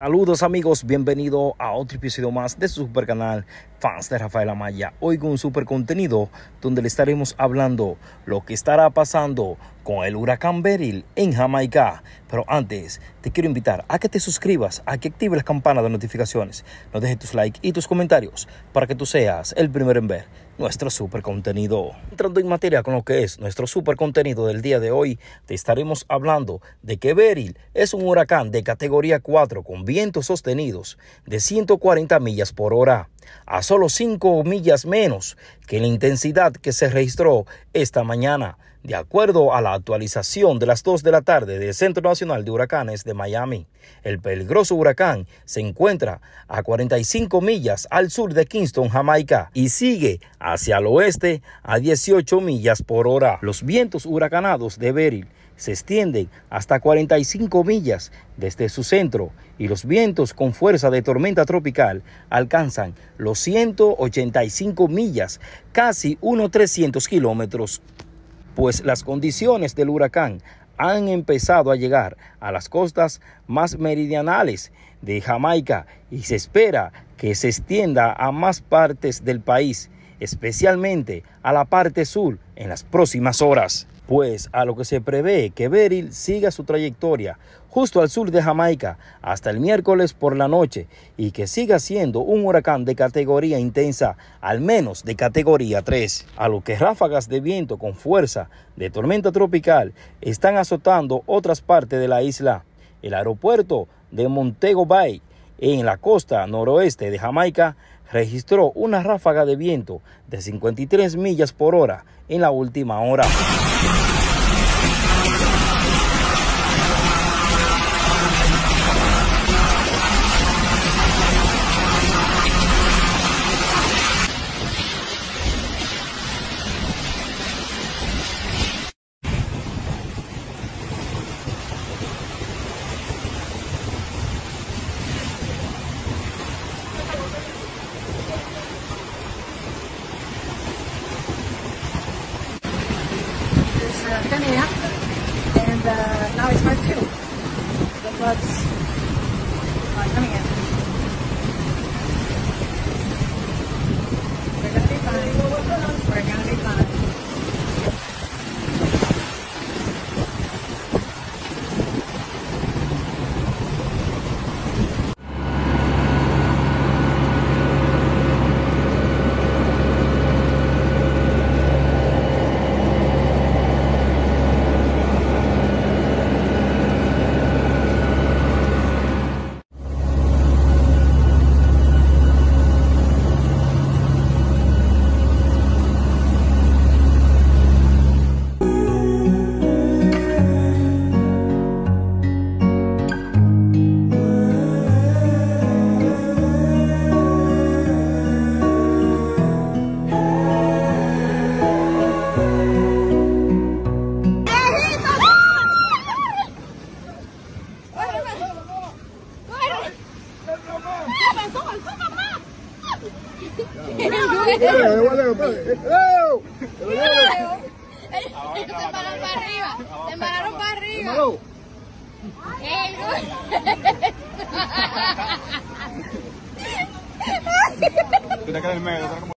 Saludos amigos, bienvenido a otro episodio más de su super canal Fans de Rafael Amaya. Hoy con un super contenido donde le estaremos hablando lo que estará pasando con el huracán Beryl en Jamaica. Pero antes, te quiero invitar a que te suscribas, a que actives la campana de notificaciones, no dejes tus likes y tus comentarios para que tú seas el primero en ver nuestro super contenido. Entrando en materia con lo que es nuestro super contenido del día de hoy, te estaremos hablando de que Beryl es un huracán de categoría 4 con vientos sostenidos de 140 millas por hora, a solo 5 millas menos que la intensidad que se registró esta mañana de acuerdo a la actualización de las 2 de la tarde del Centro Nacional de Huracanes de Miami, el peligroso huracán se encuentra a 45 millas al sur de Kingston, Jamaica, y sigue hacia el oeste a 18 millas por hora. Los vientos huracanados de Beryl se extienden hasta 45 millas desde su centro y los vientos con fuerza de tormenta tropical alcanzan los 185 millas, casi unos 300 kilómetros. Pues las condiciones del huracán han empezado a llegar a las costas más meridionales de Jamaica y se espera que se extienda a más partes del país, especialmente a la parte sur en las próximas horas pues a lo que se prevé que Beryl siga su trayectoria justo al sur de Jamaica hasta el miércoles por la noche y que siga siendo un huracán de categoría intensa, al menos de categoría 3, a lo que ráfagas de viento con fuerza de tormenta tropical están azotando otras partes de la isla. El aeropuerto de Montego Bay en la costa noroeste de Jamaica registró una ráfaga de viento de 53 millas por hora en la última hora. and uh, now it's my two. The blood's coming in. Se arriba. Se pararon para arriba. En medio,